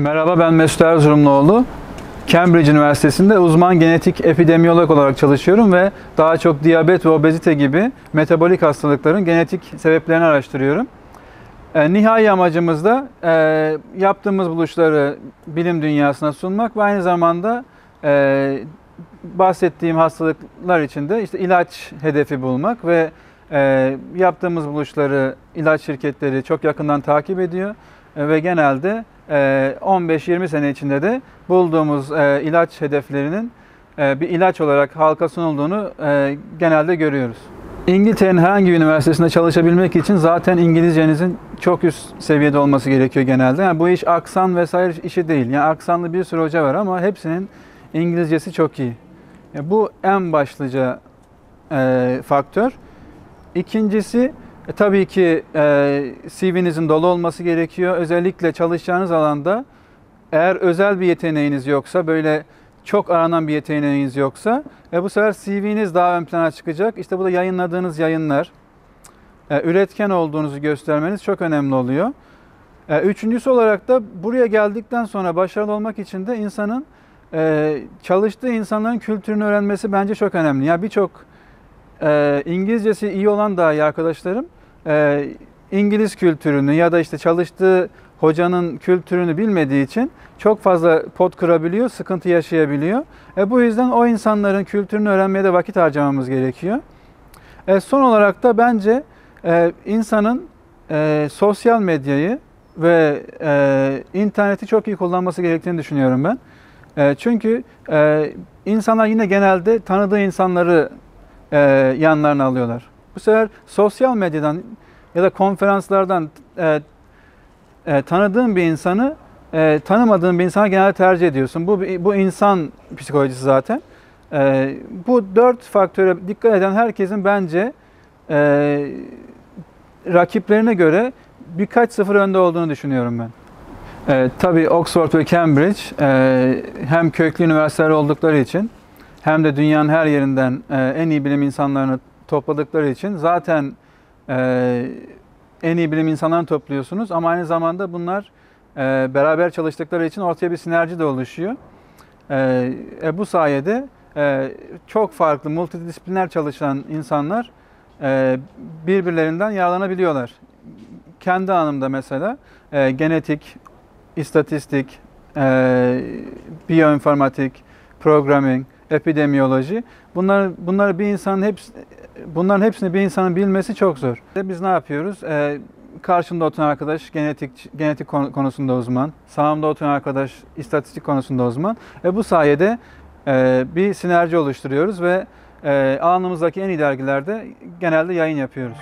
Merhaba ben Mesut Erzurumluoğlu. Cambridge Üniversitesi'nde uzman genetik epidemiyolog olarak çalışıyorum ve daha çok diyabet ve obezite gibi metabolik hastalıkların genetik sebeplerini araştırıyorum. E, nihai amacımız da e, yaptığımız buluşları bilim dünyasına sunmak ve aynı zamanda e, bahsettiğim hastalıklar için de işte ilaç hedefi bulmak ve e, yaptığımız buluşları ilaç şirketleri çok yakından takip ediyor E, ve genelde 15-20 sene içinde de bulduğumuz e, ilaç hedeflerinin e, bir ilaç olarak halka sunulduğunu e, genelde görüyoruz. İngiltere'nin herhangi bir üniversitesinde çalışabilmek için zaten İngilizcenizin çok üst seviyede olması gerekiyor genelde. Yani bu iş aksan vesaire işi değil. Yani aksanlı bir sürü hoca var ama hepsinin İngilizcesi çok iyi. Yani bu en başlıca e, faktör. İkincisi e, tabii ki e, CV'nizin dolu olması gerekiyor. Özellikle çalışacağınız alanda eğer özel bir yeteneğiniz yoksa, böyle çok aranan bir yeteneğiniz yoksa e, bu sefer CV'niz daha ön plana çıkacak. İşte bu da yayınladığınız yayınlar, e, üretken olduğunuzu göstermeniz çok önemli oluyor. E, üçüncüsü olarak da buraya geldikten sonra başarılı olmak için de insanın e, çalıştığı insanların kültürünü öğrenmesi bence çok önemli. Ya birçok e, İngilizcesi iyi olan dahi arkadaşlarım e, İngiliz kültürünü ya da işte çalıştığı hocanın kültürünü bilmediği için çok fazla pot kırabiliyor, sıkıntı yaşayabiliyor. E, bu yüzden o insanların kültürünü öğrenmeye de vakit harcamamız gerekiyor. E, son olarak da bence e, insanın e, sosyal medyayı ve e, interneti çok iyi kullanması gerektiğini düşünüyorum ben. E, çünkü e, insanlar yine genelde tanıdığı insanları e, yanlarına alıyorlar. Bu sefer sosyal medyadan ya da konferanslardan e, e, tanıdığın bir insanı e, tanımadığın bir insana genelde tercih ediyorsun. Bu bu insan psikolojisi zaten. E, bu dört faktöre dikkat eden herkesin bence e, rakiplerine göre birkaç sıfır önde olduğunu düşünüyorum ben. E, tabii Oxford ve Cambridge e, hem köklü üniversiteler oldukları için hem de dünyanın her yerinden e, en iyi bilim insanlarını topladıkları için zaten e, en iyi bilim insanlarını topluyorsunuz ama aynı zamanda bunlar e, beraber çalıştıkları için ortaya bir sinerji de oluşuyor. E, bu sayede e, çok farklı multidisipliner çalışan insanlar e, birbirlerinden yararlanabiliyorlar. Kendi alanımda mesela e, genetik, istatistik, e, biyoinformatik, programming, epidemiyoloji. Bunlar bunları bir insanın hepsi bunların hepsini bir insanın bilmesi çok zor. Biz ne yapıyoruz? Ee, karşımda oturan arkadaş genetik genetik konusunda uzman, sağımda oturan arkadaş istatistik konusunda uzman ve bu sayede e, bir sinerji oluşturuyoruz ve e, alanımızdaki en iyi dergilerde genelde yayın yapıyoruz.